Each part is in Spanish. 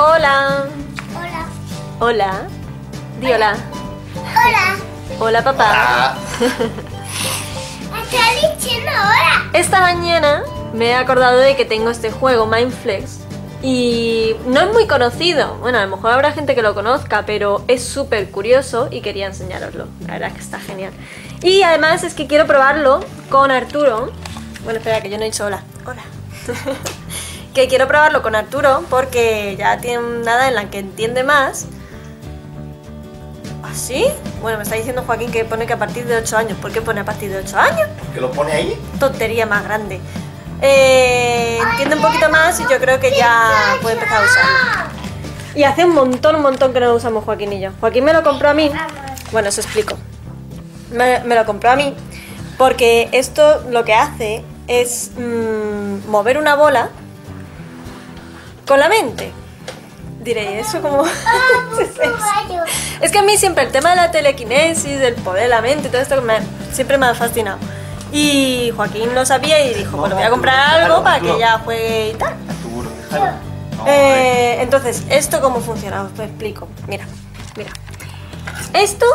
Hola. Hola. Hola. Di hola. Hola. Hola, papá. Está diciendo hola. Esta mañana me he acordado de que tengo este juego, Mindflex. Y no es muy conocido. Bueno, a lo mejor habrá gente que lo conozca, pero es súper curioso y quería enseñaroslo. La verdad es que está genial. Y además es que quiero probarlo con Arturo. Bueno, espera, que yo no he dicho hola. Hola. que quiero probarlo con Arturo porque ya tiene nada en la que entiende más. ¿Ah, sí? Bueno, me está diciendo Joaquín que pone que a partir de 8 años. ¿Por qué pone a partir de 8 años? ¿Que lo pone ahí? tontería más grande. Eh, entiende un poquito más y yo creo que ya puede empezar a usarlo. Y hace un montón, un montón que no lo usamos Joaquín y yo. Joaquín me lo compró a mí. Bueno, os explico. Me, me lo compró a mí porque esto lo que hace es mm, mover una bola con la mente. Diré, ¿eso como Es que a mí siempre el tema de la telequinesis, del poder de la mente, todo esto me- siempre me ha fascinado. Y Joaquín lo sabía y dijo, bueno, voy a comprar algo para que ella juegue y tal. Eh, entonces, ¿esto cómo funciona? Os lo explico. Mira, mira. Esto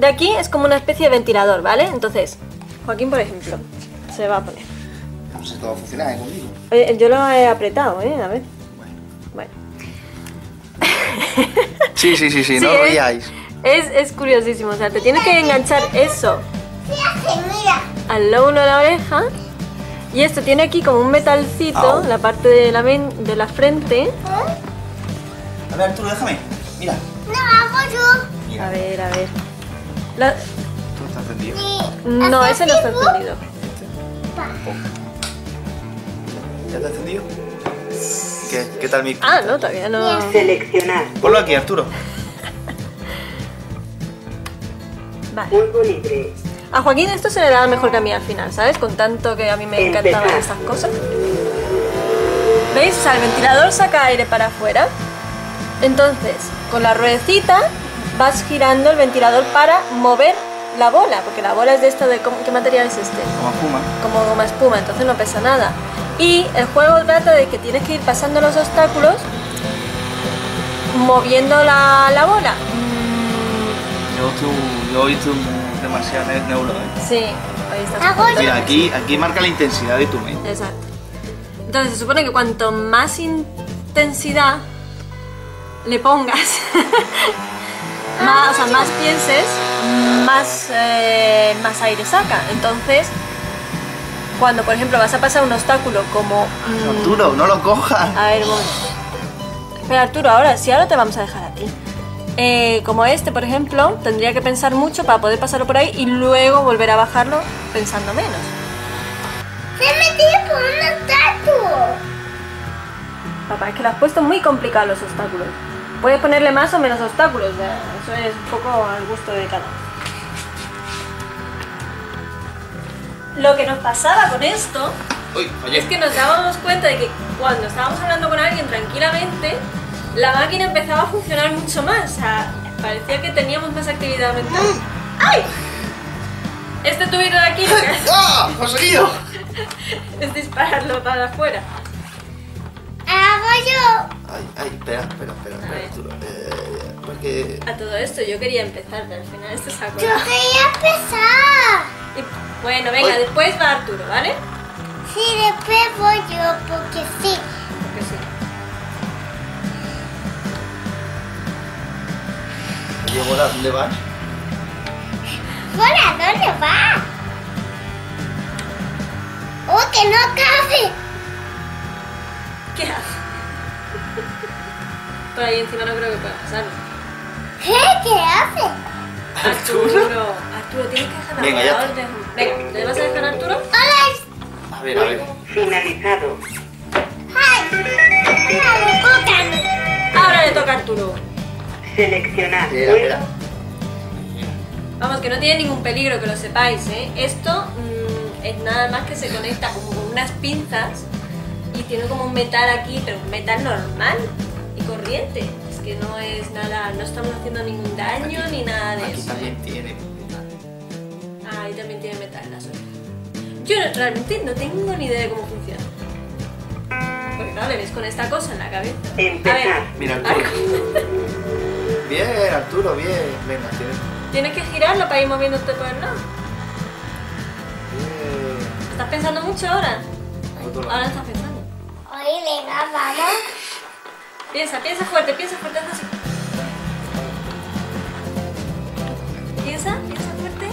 de aquí es como una especie de ventilador, ¿vale? Entonces, Joaquín, por ejemplo, se va a poner. No sé si todo va a funcionar ¿eh, conmigo. Eh, Yo lo he apretado, ¿eh? A ver. Bueno. Sí, sí, sí, sí, no ¿eh? riáis. Es, es curiosísimo, o sea, te tienes que enganchar eso al lóbulo de la oreja. Y esto tiene aquí como un metalcito, Au. la parte de la, men- de la frente. ¿Eh? A ver, Arturo, déjame. Mira. No hago yo. Mira. A ver, a ver. La- Esto está encendido. Sí. No, ¿Hace ese no está encendido. ¿Ya está encendido? ¿Qué, ¿Qué tal mi...? Ah, no, todavía no. Seleccionar Ponlo aquí, Arturo. Vale. libre. A Joaquín esto se le da mejor que a mí al final, ¿sabes? Con tanto que a mí me encantaban estas cosas. ¿Veis? O sea, el ventilador saca aire para afuera. Entonces, con la ruedecita vas girando el ventilador para mover la bola, porque la bola es de esta de ¿cómo- ¿qué material es este? Como fuma. Como goma espuma, entonces no pesa nada. Y el juego trata de que tienes que ir pasando los obstáculos moviendo la, la bola. Yo estoy, yo hoy estoy demasiado ne- neuro, ¿eh? Sí. Hago yo. Mira, aquí, aquí marca la intensidad de tu mente. Exacto. Entonces se supone que cuanto más intensidad le pongas, más, o sea, más pienses, más, eh, más aire saca. Entonces, cuando por ejemplo vas a pasar un obstáculo como... mm, Arturo, no lo cojas. a ver, voy. Espera, Arturo, ahora sí, ahora te vamos a dejar a ti. Eh, como este, por ejemplo, tendría que pensar mucho para poder pasarlo por ahí y luego volver a bajarlo pensando menos. Se metió por un estatua. Papá, es que lo has puesto muy complicado los obstáculos. Puedes ponerle más o menos obstáculos, sea, eso es un poco al gusto de cada uno. Lo que nos pasaba con esto Uy, es que nos dábamos cuenta de que cuando estábamos hablando con alguien tranquilamente, la máquina empezaba a funcionar mucho más. O sea, parecía que teníamos más actividad mental. ¡Ay! Este tubito de aquí ¡Ah! ¡Conseguido! es dispararlo para afuera. Hago yo. Ay, ay, espera, espera, espera, A espera. Arturo. Eh, porque... A todo esto yo quería empezar, pero al final esto se ha Yo quería empezar. Y, bueno, venga, después va Arturo, ¿vale? Sí, después voy yo porque sí. Porque sí. Diego, ¿dónde vas? Hola, ¿dónde va? Oh, que no cabe. ¿Qué hace? Por ahí encima no creo que pueda pasar. ¿Eh? ¿Qué hace? Arturo. Arturo, tienes que dejar a Venga, ya Venga, ¿le vas a dejar a Arturo? Hola. A ver, a ver. Finalizado. ¡Ay! Hola, me tocan. Ahora le toca a Arturo. Seleccionar Espera, juego. espera. Vamos, que no tiene ningún peligro, que lo sepáis, ¿eh? Esto mm, es nada más que se conecta como con unas pinzas y tiene como un metal aquí, pero un metal normal y corriente. Es que no es nada, no estamos haciendo ningún daño Aquí- ni nada de Aquí eso. también tiene. Ah, ahí también tiene metal la suerte. Yo no- realmente no tengo ni idea de cómo funciona. Porque claro, le ves con esta cosa en la cabeza. A ver. Mira, Arturo. Bien, Arturo, bien. Venga, tienes. tienes que girarlo para ir moviéndote por el lado. Bien. ¿Estás pensando mucho ahora? Ahora estás pensando. Oye, venga, vamos. Piensa, piensa fuerte, piensa fuerte, haz así. Piensa.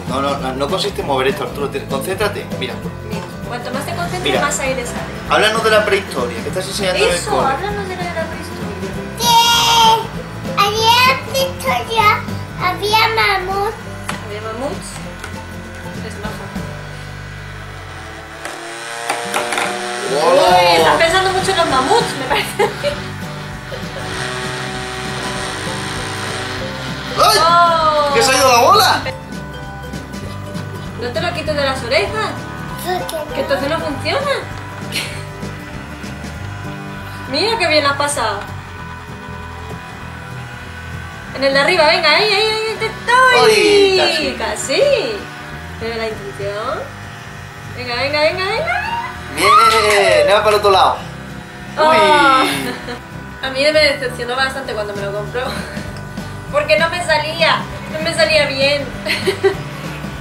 No, no, no, no consiste en mover esto, Arturo. te- Concéntrate. Mira, Mira, cuanto más te concentres, Mira. más aire sale. háblanos de la prehistoria. ¿Qué estás enseñando en el Eso, cole? háblanos de la de la prehistoria. Que había historia, había mamut. Había mamuts. Es. Uy, estás ¡Wow! pensando mucho en los mamuts, me parece. ¡Ay! Oh. ¿Qué se ha ido la bola? No te lo quites de las orejas, que entonces no funciona. Mira qué bien has pasado. En el de arriba, venga, ahí, ahí, ahí, te estoy. Ay, casi. casi. Pero la intuición. Venga, venga, venga, venga. Bien, nada para el otro lado. Oh. Uy. A mí me decepcionó bastante cuando me lo compró. Porque no me salía, no me salía bien.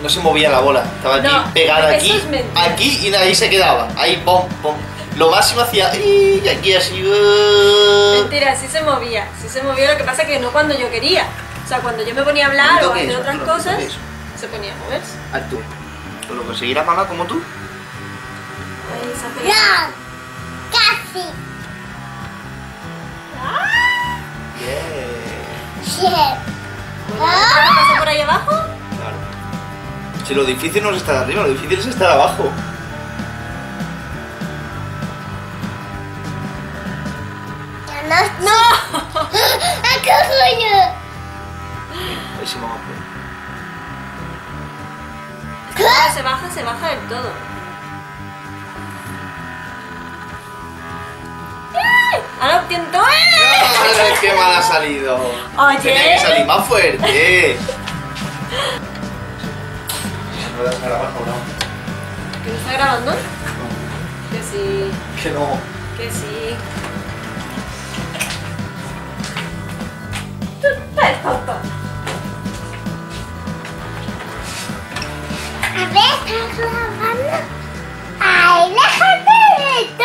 No se movía la bola, estaba aquí No, pegada aquí, es aquí y ahí se quedaba. Ahí, pom, pom. Lo máximo hacía y aquí así. uh. Mentira, sí se movía, sí se movía, lo que pasa que no cuando yo quería. O sea, cuando yo me ponía a hablar ¿Bonito o a hacer es, otras cosas, ¿Bonito qué se ponía a moverse. Arturo, ¿tú lo conseguirás mamá como tú? No, casi. Bien. Sí. Bueno, ¿qué pasa por ahí abajo? Si lo difícil no es estar arriba, lo difícil es estar abajo. No, no. ¡A cojones! Ahí sí mamá puede. Cuando se baja, se baja del todo. ¡Ay! Ahora intento. ¡Ay, ¡Qué mal ha salido! Oye. Tenía que salir más fuerte. No das a grabar, no. ¿Que no está grabando? Que sí, Que no. que sí. Tú estás tonto. A ver, ¿estás grabando? ¡Ay, déjate de